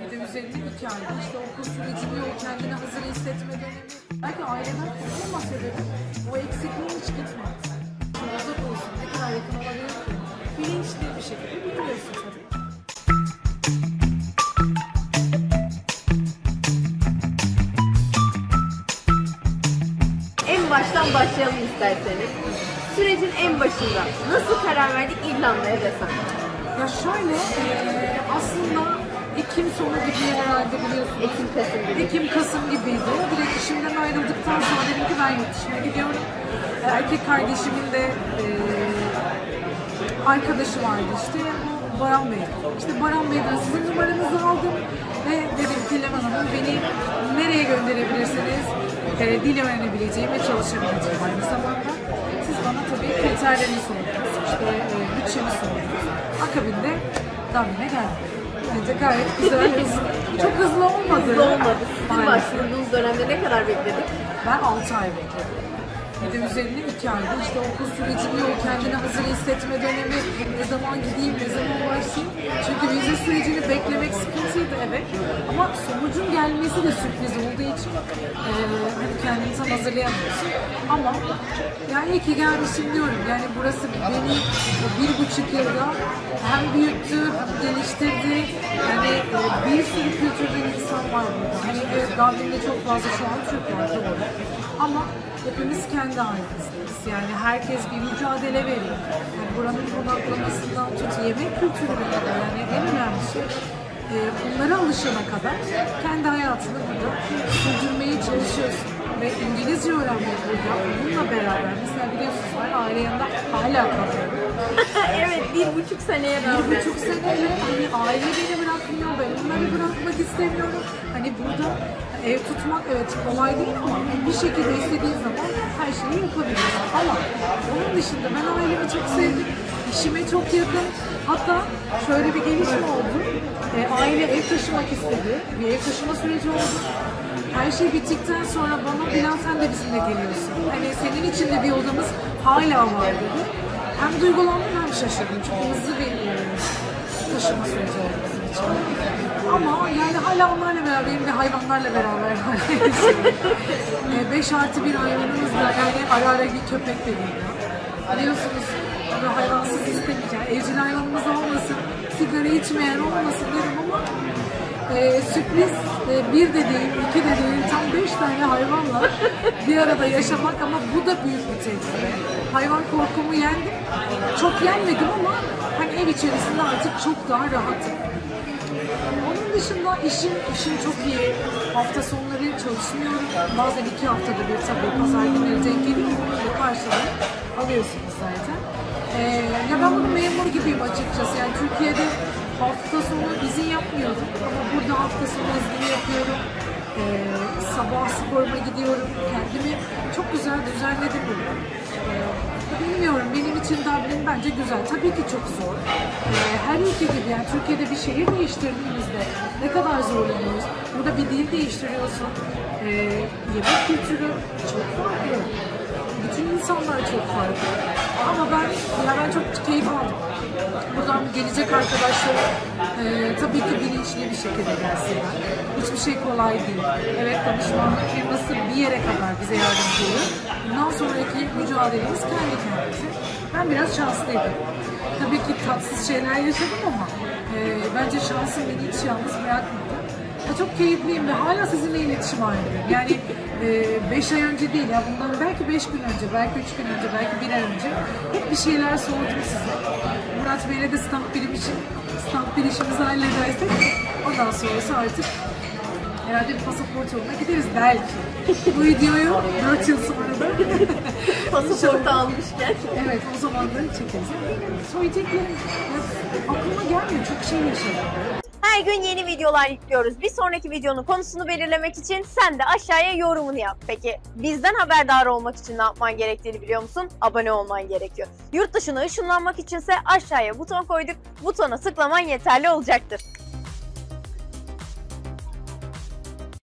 Bir de üzerinde iki ayda işte okul sürecini o kendine hazır hissetme dönemi. Belki aileden kurtulma sebebi o eksikliğin hiç gitmez. Şimdi uzak olsun ne kadar yakın olabilir ki? Bilinçli bir şekilde biliyorsun tabii. En baştan başlayalım isterseniz. Sürecin en başında nasıl karar verdik İrlanda'ya desem? Ya şöyle aslında Ekim sonu gibi herhalde biliyorsunuz. Ekim Kasım gibi. Ekim Kasım gibiydi. Direkt işimden ayrıldıktan sonra dedim ki ben yurt dışına gidiyorum. E, Erkek kardeşimin de eee, arkadaşı vardı işte bu Baran Bey. İşte Baran Bey'den sizin numaranızı aldım ve dedim ki Leman Hanım beni nereye gönderebilirsiniz? E, dil öğrenebileceğim ve çalışabileceğim aynı zamanda. Siz bana tabii kriterlerini sordunuz. İşte e, bütçemi sordunuz. Akabinde Dublin'e geldim. Bence gayet güzel, hızlı. Çok hızlı olmadı. Hızlı olmadı. Sizin Maalesef. başvurduğunuz dönemde ne kadar bekledik? Ben 6 ay bekledim. Bir de üzerine 2 ayda işte okul sürecini o kendine hazır hissetme dönemi ne zaman gideyim ne zaman başlayayım. Çünkü vize sürecini beklemek sıkıntıydı evet. Ama sonucun gelmesi de sürpriz olduğu için eee hani kendini tam hazırlayamıyorsun. Ama yani iyi ki gelmişim diyorum. Yani burası beni bir buçuk yılda hem büyüttü hem geliştirdi. Yani e, bir sürü kültürden insan var burada. Hani evet Dublin'de çok fazla şu an Türk var doğru. Ama hepimiz kendi ailemizdeyiz. Yani herkes bir mücadele veriyor. Yani buranın konaklamasından tut yemek kültürüne kadar yani en önemli şey e, bunlara alışana kadar kendi hayatını burada sürdürmeye çalışıyorsun. Ve İngilizce öğrenmek burada onunla beraber mesela biliyorsunuz ben aile yanında hala kalıyorum. evet, bir buçuk seneye Bir rağmen. buçuk seneyle hani aile beni bırakmıyor, ben onları bırakmak istemiyorum. Hani burada ev tutmak evet kolay değil ama bir şekilde istediğin zaman her şeyi yapabilirsin. Ama onun dışında ben ailemi çok sevdim. İşime çok yakın. Hatta şöyle bir gelişme oldu. E, aile ev taşımak istedi. Bir ev taşıma süreci oldu. Her şey bittikten sonra bana Dilan sen de bizimle geliyorsun. Hani senin için de bir odamız hala var dedi. Hem duygulandım hem şaşırdım. Çok hızlı bir e, taşıma süreci oldu bizim için. Ama yani hala onlarla beraber, benim de hayvanlarla beraber e, 5 artı bir hayvanımız da yani ara ara bir köpek de geliyor. Biliyorsunuz böyle hayvansız istemeyeceğim. Evcil hayvanımız olmasın, sigara içmeyen olmasın dedim ama e, sürpriz e, bir de değil, iki de değil, tam beş tane hayvanla bir arada yaşamak ama bu da büyük bir tecrübe. Hayvan korkumu yendim. Çok yenmedim ama hani ev içerisinde artık çok daha rahatım. Onun dışında işim, işim çok iyi. Hafta sonları çalışmıyorum. Bazen iki haftada bir tabii pazar günleri denk geliyor. Karşılığı alıyorsunuz zaten. Ee, ya ben bunu memur gibiyim açıkçası. Yani Türkiye'de hafta sonu izin yapmıyordum. Ama burada hafta sonu izni yapıyorum. Ee, sabah sporuma gidiyorum. Kendimi çok güzel düzenledim burada. Ee, bilmiyorum benim için Dublin bence güzel. Tabii ki çok zor. Ee, her ülke gibi yani Türkiye'de bir şehir değiştirdiğimizde ne kadar zorlanıyoruz. Burada bir dil değiştiriyorsun. Ee, yemek kültürü çok farklı. İnsanlar çok farklı. Ama ben ya ben çok keyif aldım. Buradan gelecek arkadaşlar e, tabii ki bilinçli bir şekilde gelsinler. Hiçbir şey kolay değil. Evet danışmanlık firması bir yere kadar bize yardımcı oluyor. Bundan sonraki mücadelemiz kendi kendimize. Ben biraz şanslıydım. Tabii ki tatsız şeyler yaşadım ama e, bence şansım beni hiç yalnız bırakmadı. Ya çok keyifliyim ve hala sizinle iletişim halindeyim. Yani 5 ay önce değil ya bundan belki 5 gün önce, belki 3 gün önce, belki bir ay önce hep bir şeyler sordum size. Murat Bey'le de stamp birim için stamp bir işimizi halledersek ondan sonrası artık herhalde bir pasaport yoluna gideriz belki. Bu videoyu 4 yıl sonra da Pasaportu almışken. evet o zamanları çekeriz. Söyleyeceklerim aklıma gelmiyor çok şey yaşadım. Her gün yeni videolar yüklüyoruz. Bir sonraki videonun konusunu belirlemek için sen de aşağıya yorumunu yap. Peki bizden haberdar olmak için ne yapman gerektiğini biliyor musun? Abone olman gerekiyor. Yurt dışına ışınlanmak içinse aşağıya buton koyduk. Butona tıklaman yeterli olacaktır.